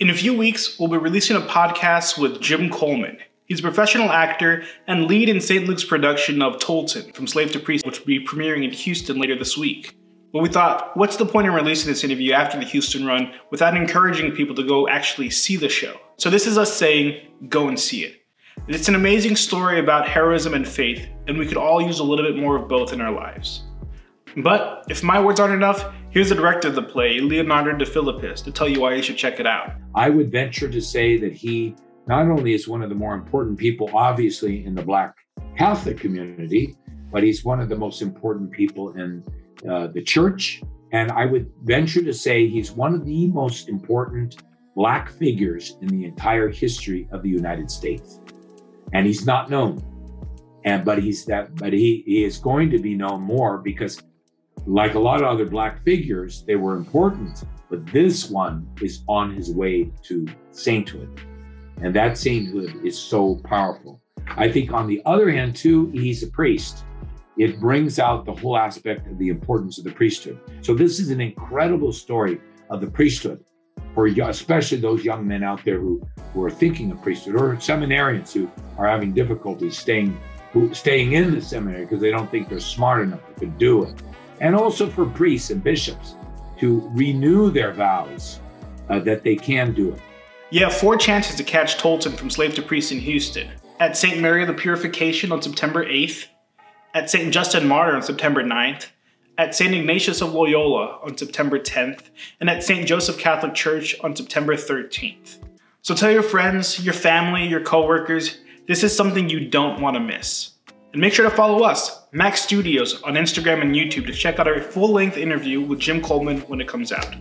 In a few weeks, we'll be releasing a podcast with Jim Coleman. He's a professional actor and lead in St. Luke's production of Tolton from Slave to Priest, which will be premiering in Houston later this week. But we thought, what's the point in releasing this interview after the Houston run without encouraging people to go actually see the show? So this is us saying, go and see it. It's an amazing story about heroism and faith, and we could all use a little bit more of both in our lives. But if my words aren't enough, here's the director of the play, Leonardo Defilippis, to tell you why you should check it out. I would venture to say that he not only is one of the more important people, obviously, in the Black Catholic community, but he's one of the most important people in uh, the church. And I would venture to say he's one of the most important Black figures in the entire history of the United States. And he's not known. And but he's that, but he, he is going to be known more because like a lot of other black figures, they were important, but this one is on his way to sainthood. And that sainthood is so powerful. I think on the other hand, too, he's a priest. It brings out the whole aspect of the importance of the priesthood. So this is an incredible story of the priesthood for especially those young men out there who, who are thinking of priesthood or seminarians who are having difficulty staying who, staying in the seminary because they don't think they're smart enough to do it and also for priests and bishops to renew their vows uh, that they can do it. You have four chances to catch Tolton from Slave to Priest in Houston at St. Mary of the Purification on September 8th, at St. Justin Martyr on September 9th, at St. Ignatius of Loyola on September 10th, and at St. Joseph Catholic Church on September 13th. So tell your friends, your family, your coworkers, this is something you don't want to miss. And make sure to follow us, Max Studios, on Instagram and YouTube to check out our full length interview with Jim Coleman when it comes out.